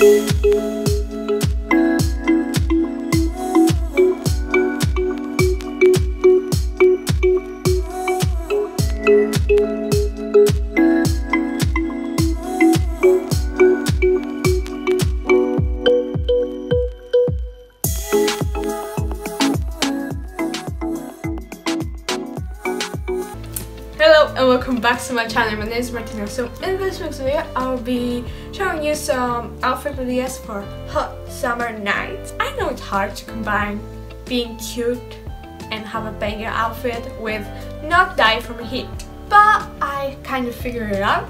Música Hello and welcome back to my channel. My name is Martina. So in this week's video, I'll be showing you some outfit ideas for hot summer nights. I know it's hard to combine being cute and have a banger outfit with not die from heat, but I kind of figured it out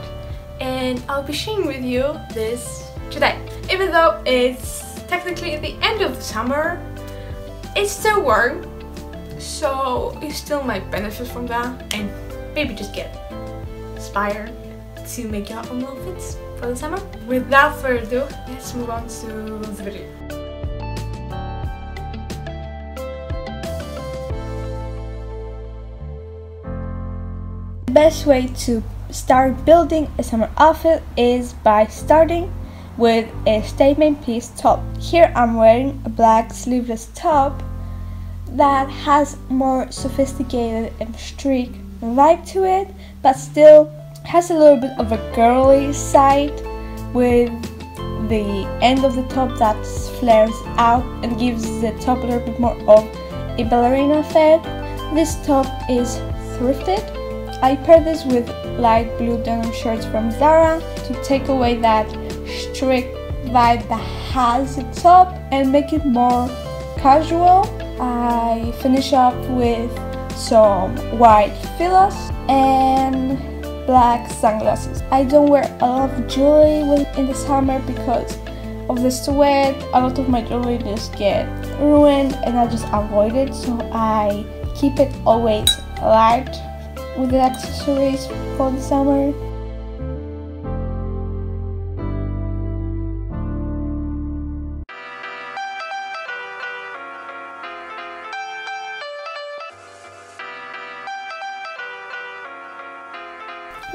and I'll be sharing with you this today. Even though it's technically the end of the summer, it's still warm, so you still might benefit from that and maybe just get inspired to make your own outfits for the summer. Without further ado, let's move on to the video. The best way to start building a summer outfit is by starting with a statement piece top. Here I'm wearing a black sleeveless top that has more sophisticated and streak vibe to it, but still has a little bit of a girly side with the end of the top that flares out and gives the top a little bit more of a ballerina effect. This top is thrifted. I paired this with light blue denim shorts from Zara to take away that strict vibe that has the top and make it more casual. I finish up with some white filas and black sunglasses. I don't wear a lot of jewelry in the summer because of the sweat. A lot of my jewelry just get ruined and I just avoid it so I keep it always light with the accessories for the summer.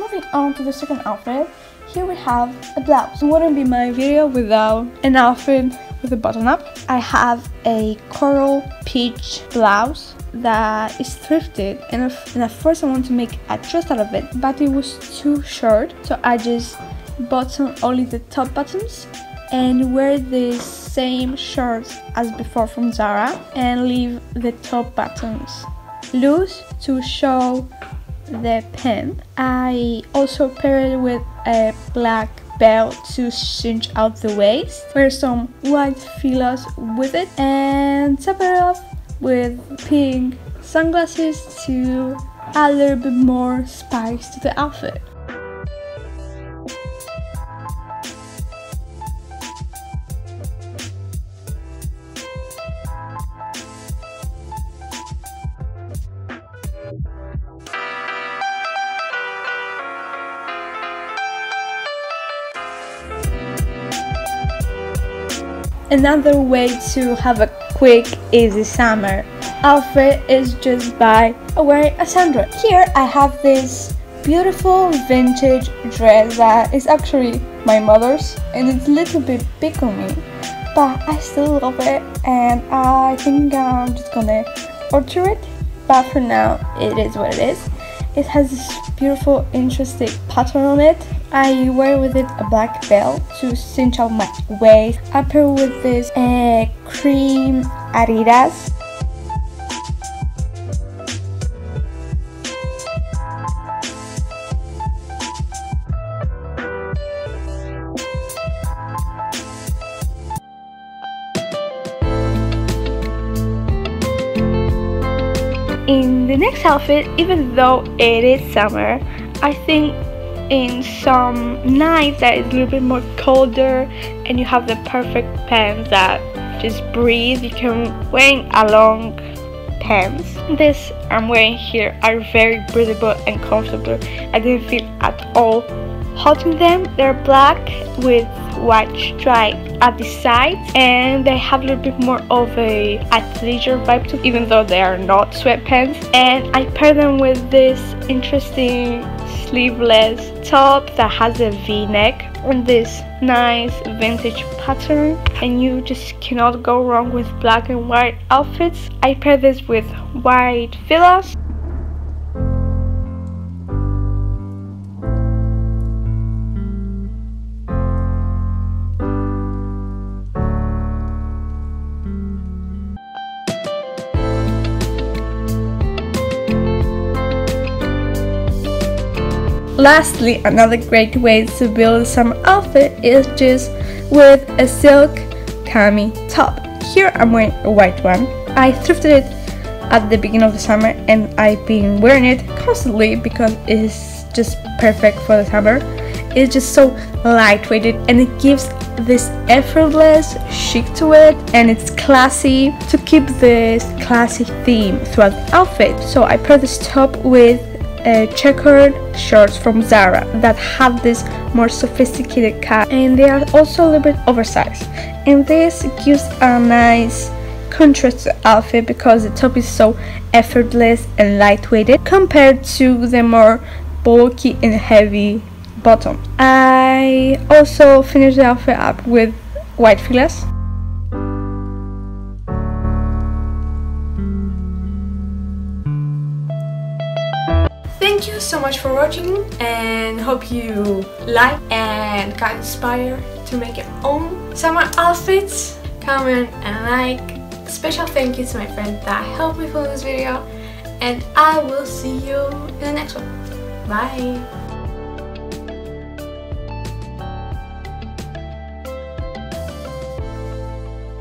Moving on to the second outfit, here we have a blouse. It wouldn't be my video without an outfit with a button up. I have a coral peach blouse that is thrifted and, and at first I wanted to make a dress out of it but it was too short so I just some only the top buttons and wear the same shorts as before from Zara and leave the top buttons loose to show the pen. I also paired it with a black belt to cinch out the waist. Wear some white filas with it and top it off with pink sunglasses to add a little bit more spice to the outfit. Another way to have a quick, easy summer outfit is just by wearing a sandal. Here I have this beautiful vintage dress that is actually my mother's and it's a little bit big on me but I still love it and I think I'm just gonna alter it but for now it is what it is. It has this beautiful interesting pattern on it I wear with it a black belt to cinch out my waist. I pair with this uh, cream Adidas. In the next outfit, even though it is summer, I think in some nights that is a little bit more colder and you have the perfect pants that just breathe you can wear a long pants this I'm wearing here are very breathable and comfortable. I didn't feel at all hot in them. They're black with white stripe at the sides and they have a little bit more of a athleisure vibe to even though they are not sweatpants. And I pair them with this interesting sleeveless top that has a v-neck and this nice vintage pattern and you just cannot go wrong with black and white outfits. I pair this with white filas Lastly, another great way to build some outfit is just with a silk cami top. Here I'm wearing a white one. I thrifted it at the beginning of the summer and I've been wearing it constantly because it's just perfect for the summer. It's just so lightweighted and it gives this effortless chic to it and it's classy to keep this classy theme throughout the outfit. So I paired this top with uh, checkered shorts from Zara that have this more sophisticated cut and they are also a little bit oversized and this gives a nice contrast to the outfit because the top is so effortless and lightweighted compared to the more bulky and heavy bottom. I also finished the outfit up with white filas Thank you so much for watching and hope you like and got inspired to make your own summer outfits. Comment and like. Special thank you to my friend that helped me film this video and I will see you in the next one. Bye!